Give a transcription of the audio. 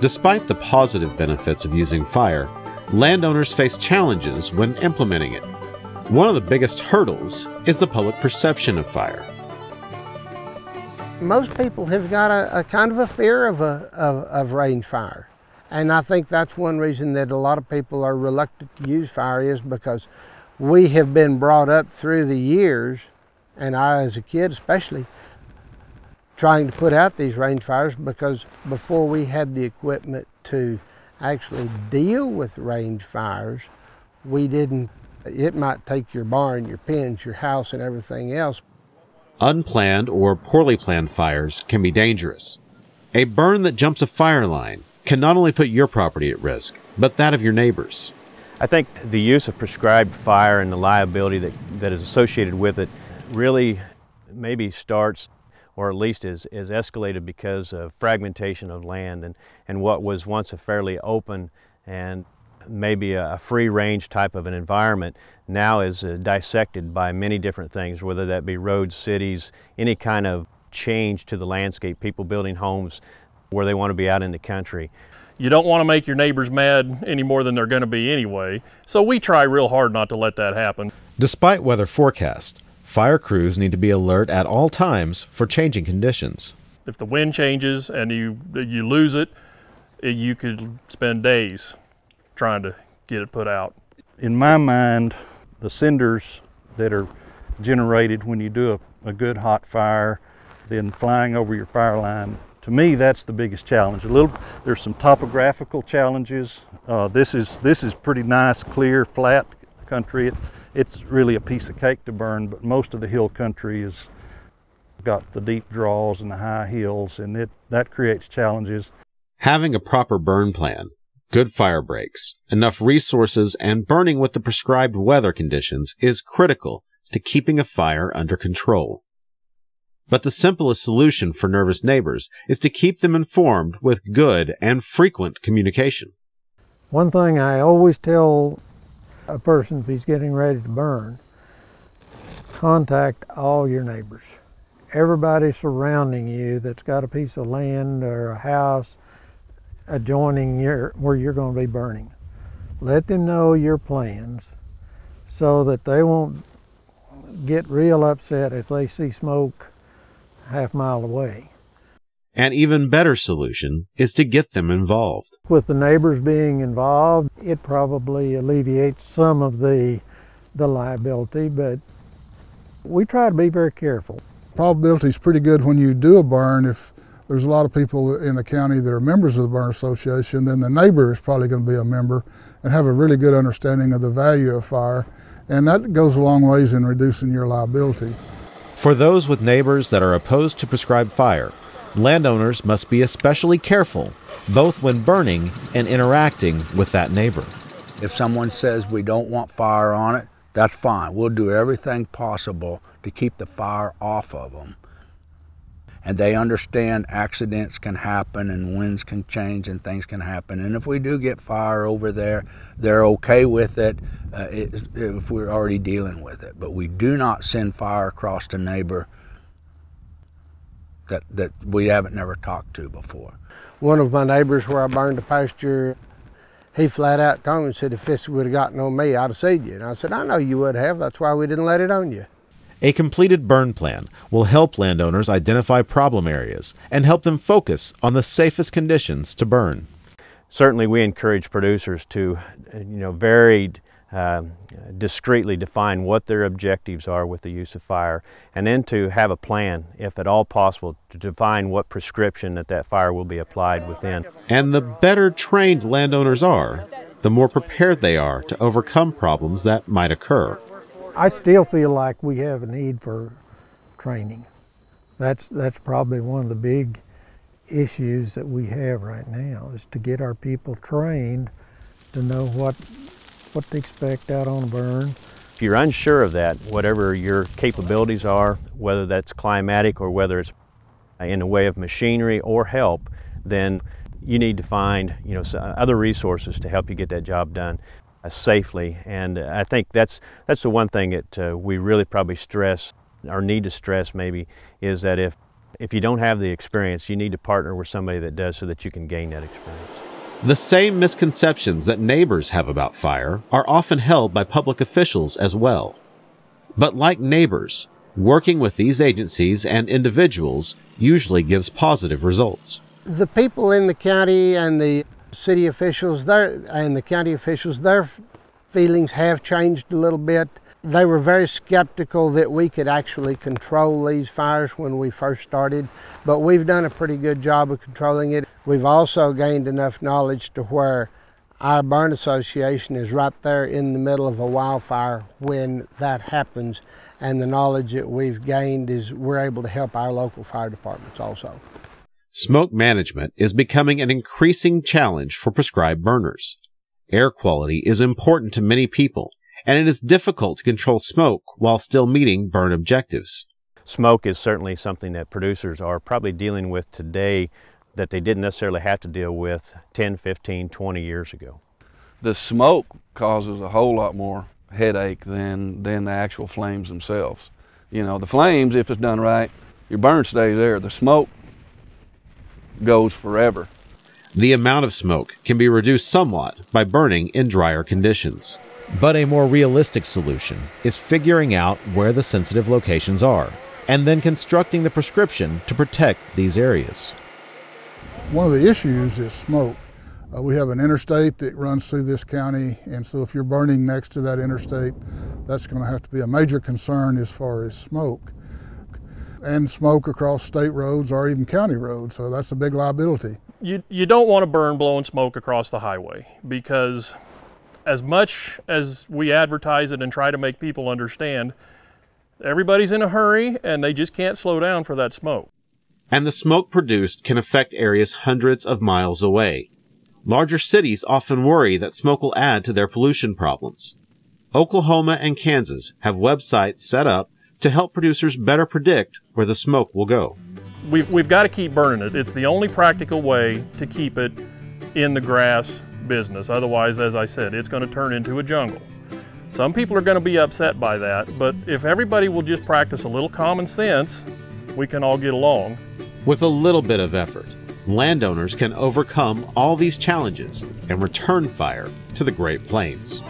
Despite the positive benefits of using fire, landowners face challenges when implementing it. One of the biggest hurdles is the public perception of fire. Most people have got a, a kind of a fear of, a, of, of range fire. And I think that's one reason that a lot of people are reluctant to use fire is because we have been brought up through the years, and I as a kid especially, trying to put out these range fires because before we had the equipment to actually deal with range fires, we didn't, it might take your barn, your pens, your house, and everything else. Unplanned or poorly planned fires can be dangerous. A burn that jumps a fire line can not only put your property at risk, but that of your neighbors. I think the use of prescribed fire and the liability that, that is associated with it really maybe starts or at least is, is escalated because of fragmentation of land and, and what was once a fairly open and maybe a, free range type of an environment now is uh, dissected by many different things, whether that be roads, cities, any kind of change to the landscape, people building homes where they want to be out in the country. You don't want to make your neighbors mad any more than they're going to be anyway, so we try real hard not to let that happen. Despite weather forecast, fire crews need to be alert at all times for changing conditions. If the wind changes and you you lose it, you could spend days trying to get it put out. In my mind, the cinders that are generated when you do a, a good hot fire, then flying over your fire line to me, that's the biggest challenge. A little, there's some topographical challenges. Uh, this is this is pretty nice, clear, flat country. It, it's really a piece of cake to burn, but most of the hill country is got the deep draws and the high hills, and it that creates challenges. Having a proper burn plan, good fire breaks, enough resources, and burning with the prescribed weather conditions is critical to keeping a fire under control. But the simplest solution for nervous neighbors is to keep them informed with good and frequent communication. One thing I always tell a person if he's getting ready to burn, contact all your neighbors. Everybody surrounding you that's got a piece of land or a house adjoining your, where you're going to be burning. Let them know your plans so that they won't get real upset if they see smoke half mile away. An even better solution is to get them involved. With the neighbors being involved, it probably alleviates some of the, the liability, but we try to be very careful. Probability is pretty good when you do a burn. If there's a lot of people in the county that are members of the Burn Association, then the neighbor is probably going to be a member and have a really good understanding of the value of fire. And that goes a long ways in reducing your liability. For those with neighbors that are opposed to prescribed fire, landowners must be especially careful, both when burning and interacting with that neighbor. If someone says we don't want fire on it, that's fine. We'll do everything possible to keep the fire off of them and they understand accidents can happen and winds can change and things can happen. And if we do get fire over there, they're okay with it, uh, it if we're already dealing with it. But we do not send fire across a neighbor that, that we haven't never talked to before. One of my neighbors where I burned the pasture, he flat out told me and said, if this would have gotten on me, I'd have seen you. And I said, I know you would have. That's why we didn't let it on you. A completed burn plan will help landowners identify problem areas and help them focus on the safest conditions to burn. Certainly we encourage producers to, you know, very uh, discreetly define what their objectives are with the use of fire and then to have a plan, if at all possible, to define what prescription that that fire will be applied within. And the better trained landowners are, the more prepared they are to overcome problems that might occur. I still feel like we have a need for training. That's that's probably one of the big issues that we have right now is to get our people trained to know what what to expect out on a burn. If you're unsure of that, whatever your capabilities are, whether that's climatic or whether it's in the way of machinery or help, then you need to find you know other resources to help you get that job done. Uh, safely. And I think that's that's the one thing that uh, we really probably stress or need to stress maybe is that if If you don't have the experience, you need to partner with somebody that does so that you can gain that experience. The same misconceptions that neighbors have about fire are often held by public officials as well. But like neighbors, working with these agencies and individuals usually gives positive results. The people in the county and the city officials their, and the county officials, their feelings have changed a little bit. They were very skeptical that we could actually control these fires when we first started, but we've done a pretty good job of controlling it. We've also gained enough knowledge to where our burn association is right there in the middle of a wildfire when that happens, and the knowledge that we've gained is we're able to help our local fire departments also. Smoke management is becoming an increasing challenge for prescribed burners. Air quality is important to many people, and it is difficult to control smoke while still meeting burn objectives. Smoke is certainly something that producers are probably dealing with today that they didn't necessarily have to deal with 10, 15, 20 years ago. The smoke causes a whole lot more headache than, than the actual flames themselves. You know, the flames, if it's done right, your burn stays there. The smoke goes forever. The amount of smoke can be reduced somewhat by burning in drier conditions. But a more realistic solution is figuring out where the sensitive locations are and then constructing the prescription to protect these areas. One of the issues is smoke. Uh, we have an interstate that runs through this county, and so if you're burning next to that interstate, that's going to have to be a major concern as far as smoke. And smoke across state roads or even county roads, so that's a big liability. You, you don't want to burn blowing smoke across the highway because as much as we advertise it and try to make people understand, everybody's in a hurry and they just can't slow down for that smoke. And the smoke produced can affect areas hundreds of miles away. Larger cities often worry that smoke will add to their pollution problems. Oklahoma and Kansas have websites set up to help producers better predict where the smoke will go. We've, we've got to keep burning it. It's the only practical way to keep it in the grass business. Otherwise, as I said, it's going to turn into a jungle. Some people are going to be upset by that, but if everybody will just practice a little common sense, we can all get along. With a little bit of effort, landowners can overcome all these challenges and return fire to the Great Plains.